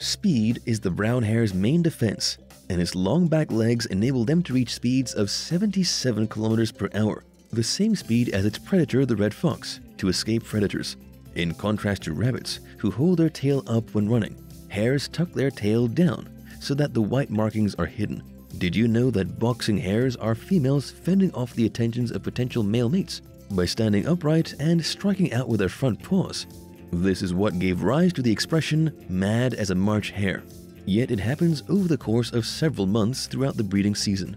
Speed is the brown hare's main defense, and its long back legs enable them to reach speeds of 77 kilometers per hour, the same speed as its predator, the red fox, to escape predators. In contrast to rabbits, who hold their tail up when running, hares tuck their tail down so that the white markings are hidden. Did you know that boxing hares are females fending off the attentions of potential male mates by standing upright and striking out with their front paws? This is what gave rise to the expression mad as a March hare. Yet it happens over the course of several months throughout the breeding season.